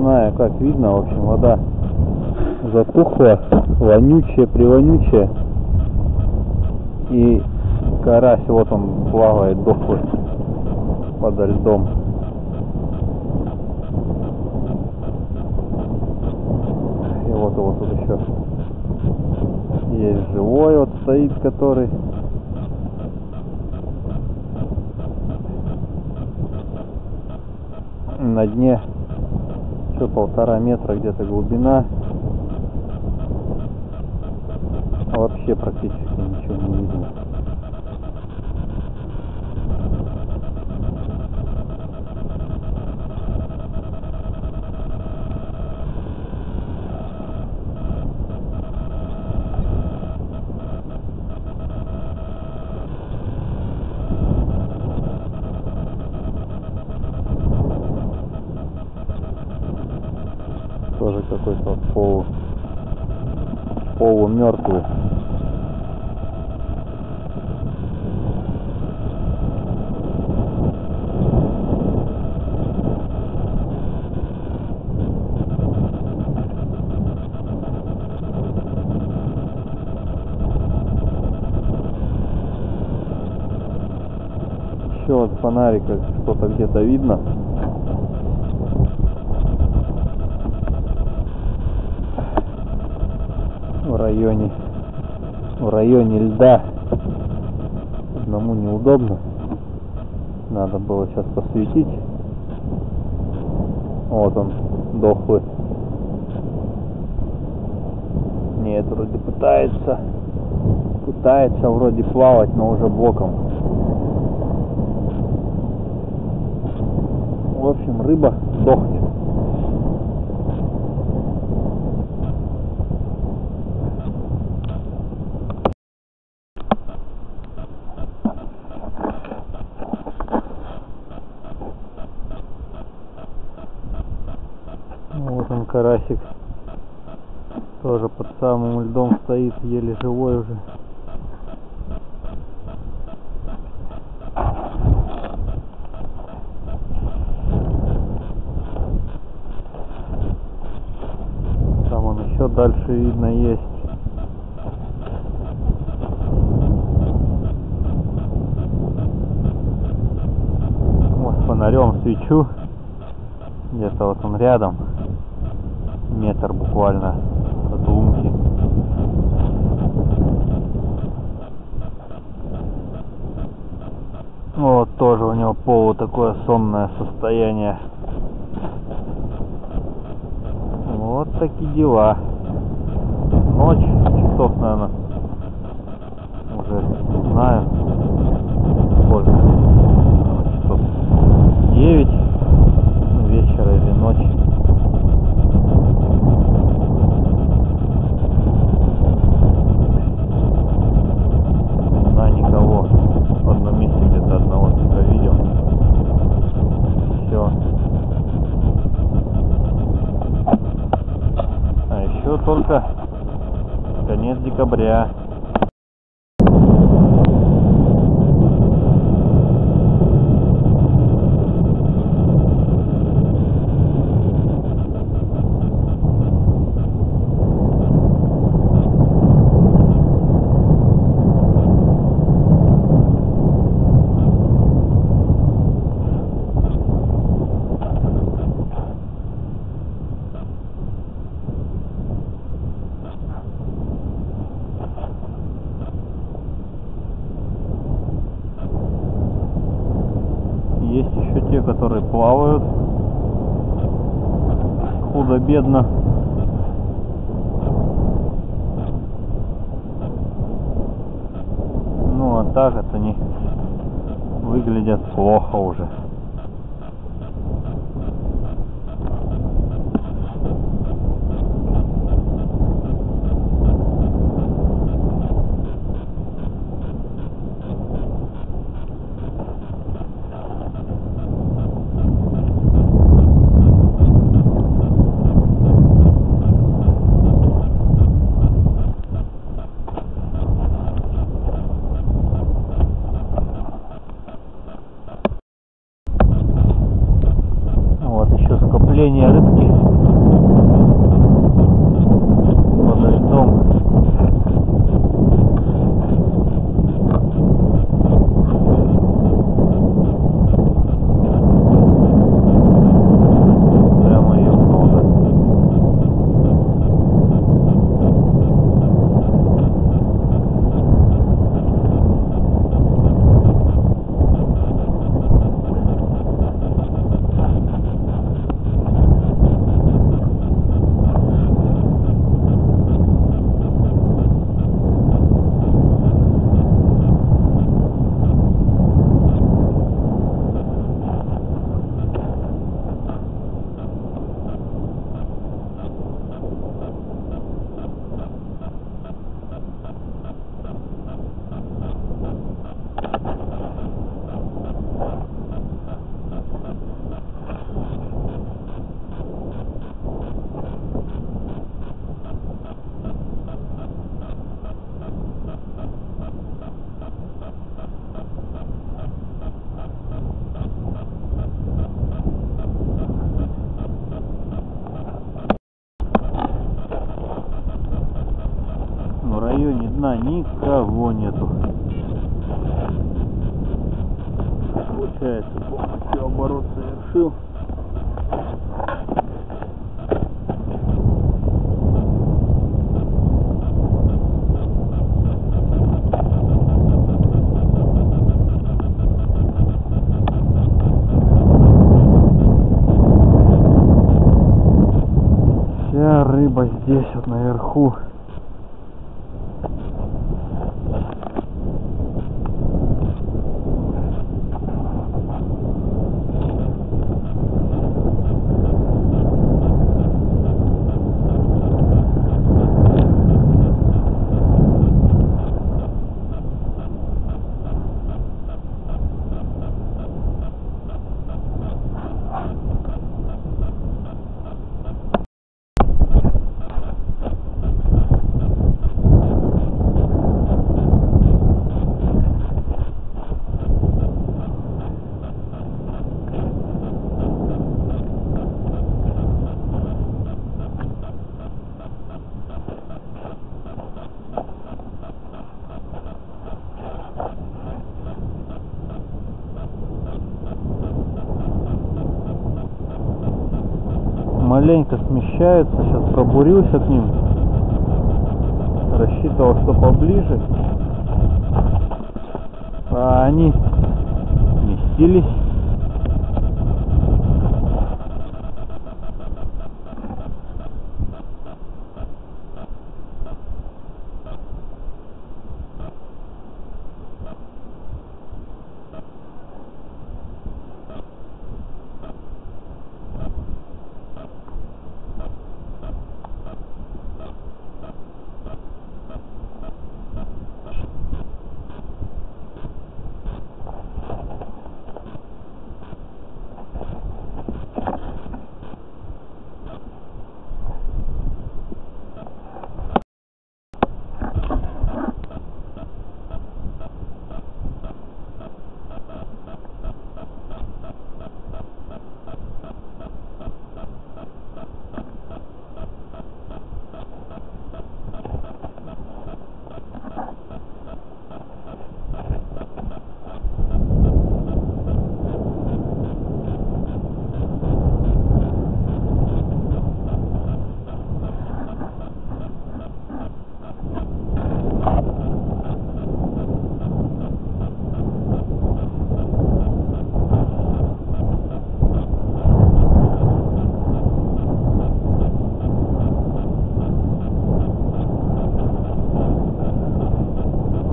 знаю, как видно, в общем, вода затухла, вонючая, привонючая. И карась, вот он плавает дохлый подо льдом. И вот его тут еще есть живой, вот стоит, который на дне еще полтора метра где-то глубина. Вообще практически какой-то полу полумертвый еще от фонарика что-то где-то видно в районе в районе льда. Одному неудобно. Надо было сейчас посветить. Вот он дохлый. Нет вроде пытается. Пытается вроде плавать но уже боком. В общем рыба дохнет Вот он карасик. Тоже под самым льдом стоит, еле живой уже. Там он еще дальше видно есть. Вот фонарем свечу. Где-то вот он рядом. Метр буквально от лунки. Вот тоже у него полу такое сонное состояние. Вот такие дела. Ночь, часов, наверное, уже знаю, сколько. Часов 9 вечера или ночи. На никого. В одном месте где-то одного только видел. Все. А еще только конец декабря. Есть еще те, которые плавают худо-бедно. Ну а так это они выглядят плохо уже. Никого нету. Получается, полностью оборот совершил. Вся рыба здесь вот наверху. Маленько смещаются. Сейчас пробурился к ним. Рассчитывал, что поближе. А они сместились.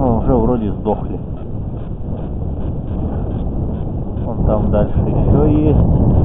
Ну, но уже вроде сдохли. Вон там дальше еще есть.